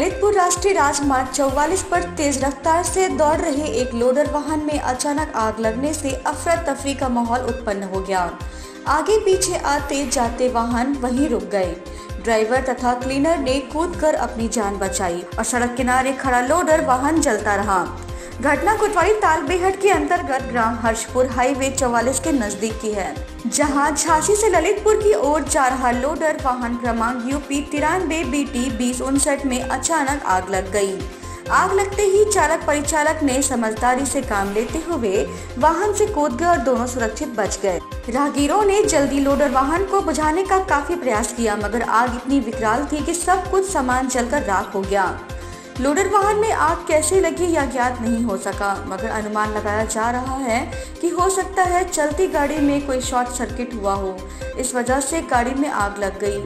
राष्ट्रीय राजमार्ग 44 पर तेज रफ्तार से दौड़ रहे एक लोडर वाहन में अचानक आग लगने से अफरा तफरी का माहौल उत्पन्न हो गया। आगे पीछे आते जाते वाहन वहीं रुक गए। ड्राइवर तथा क्लीनर ने कूद कर अपनी जान बचाई और सड़क किनारे खड़ा लोडर वाहन जलता रहा। घटना कोतवाली तालबेहट के अंतर्गत ग्राम हर्षपुर हाईवे चौवालीस के नज़दीक की है, जहाँ झांसी से ललितपुर की ओर जा रहा लोडर वाहन क्रमांक यूपी तिरानबे बी टी बीस उनसठ में अचानक आग लग गई। आग लगते ही चालक परिचालक ने समझदारी से काम लेते हुए वाहन से कूद गए और दोनों सुरक्षित बच गए। राहगीरों ने जल्दी लोडर वाहन को बुझाने का काफ़ी प्रयास किया, मगर आग इतनी विकराल थी कि सब कुछ सामान जलकर राख हो गया। लोडर वाहन में आग कैसे लगी यह ज्ञात नहीं हो सका, मगर अनुमान लगाया जा रहा है कि हो सकता है चलती गाड़ी में कोई शॉर्ट सर्किट हुआ हो। इस वजह से गाड़ी में आग लग गई।